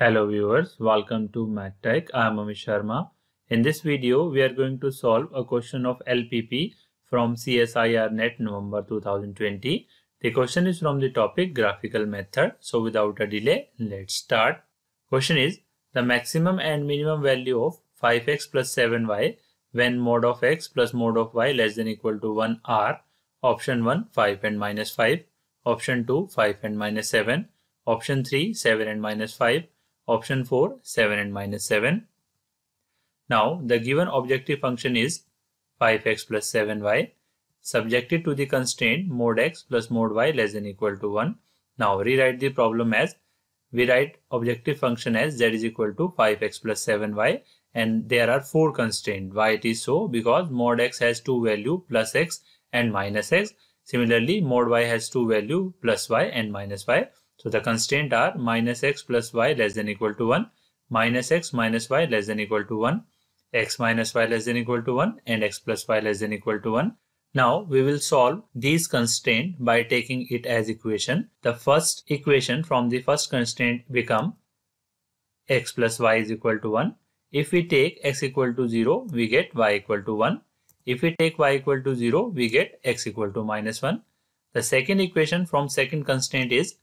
Hello viewers, welcome to MathTecz. I am Amit Sharma. In this video, we are going to solve a question of LPP from CSIR NET November 2020. The question is from the topic graphical method. So without a delay, let's start. Question is the maximum and minimum value of 5x plus 7y when mod of x plus mod of y less than equal to 1 are option 1 5 and minus 5 option 2 5 and minus 7 option 3 7 and minus 5 option 4 7 and minus 7 now the given objective function is 5x plus 7y subjected to the constraint mod x plus mod y less than equal to 1 now rewrite the problem as we write objective function as z is equal to 5x plus 7y and there are four constraints. Why it is so? Because mod x has two value plus x and minus x. Similarly, mod y has two value plus y and minus y. So the constraint are minus x plus y less than equal to 1, minus x minus y less than equal to 1, x minus y less than equal to 1 and x plus y less than equal to 1. Now we will solve these constraint by taking it as equation. The first equation from the first constraint become x plus y is equal to 1 if we take x equal to 0, we get y equal to 1. If we take y equal to 0, we get x equal to minus 1. The second equation from second constraint is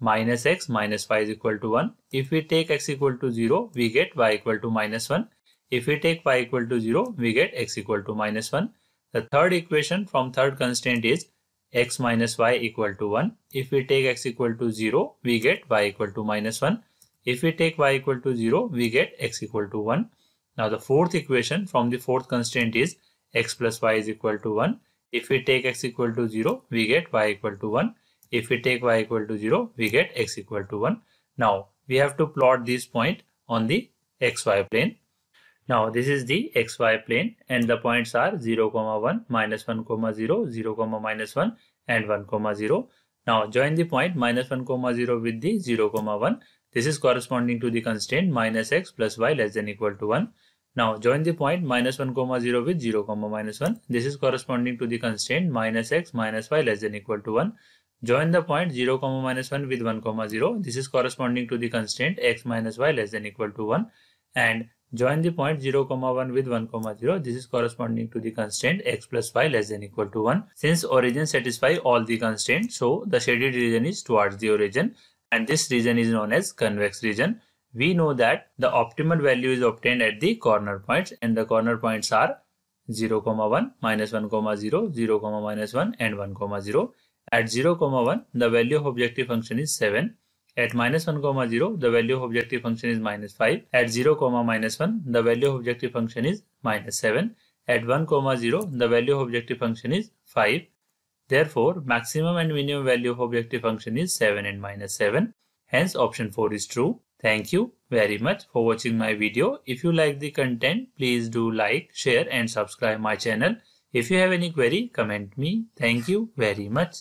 minus x minus y is equal to 1. If we take x equal to 0, we get y equal to minus 1. If we take y equal to 0, we get x equal to minus 1. The third equation from third constraint is x minus y equal to 1. If we take x equal to 0, we get y equal to minus 1. If we take y equal to 0, we get x equal to 1. Now the fourth equation from the fourth constraint is x plus y is equal to 1. If we take x equal to 0, we get y equal to 1. If we take y equal to 0, we get x equal to 1. Now we have to plot this point on the xy plane. Now this is the xy plane and the points are 0, comma 1, minus 1, comma 0, 0, comma minus 1 and 1, comma 0. Now join the point minus 1, comma 0 with the 0, comma 1 this is corresponding to the constraint minus x plus y less than equal to 1. Now join the point minus 1 comma 0 with 0 comma minus 1. This is corresponding to the constraint minus x minus y less than equal to 1. Join the point 0 comma minus 1 with 1 comma 0. This is corresponding to the constraint x minus y less than equal to 1. And join the point 0 comma 1 with 1 comma 0. This is corresponding to the constraint x plus y less than equal to 1. Since origin satisfy all the constraints, so the shaded region is towards the origin and this region is known as convex region. We know that the optimal value is obtained at the corner points and the corner points are 0, comma 1, minus 1, comma 0, 0, comma minus 1 and 1, comma 0. At 0, comma 1, the value of objective function is 7. At minus 1, comma 0, the value of objective function is minus 5. At 0, comma minus 1, the value of objective function is minus 7. At 1, comma 0, the value of objective function is 5. Therefore, maximum and minimum value of objective function is 7 and minus 7. Hence, option 4 is true. Thank you very much for watching my video. If you like the content, please do like, share and subscribe my channel. If you have any query, comment me. Thank you very much.